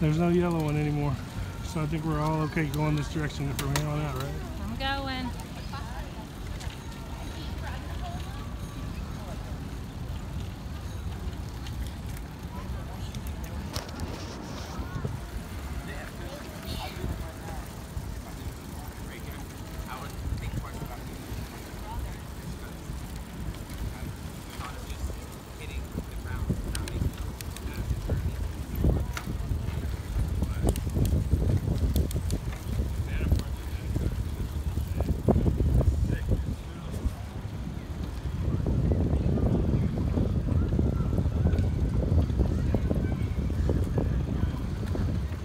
There's no yellow one anymore. So I think we're all okay going this direction from here on out, right?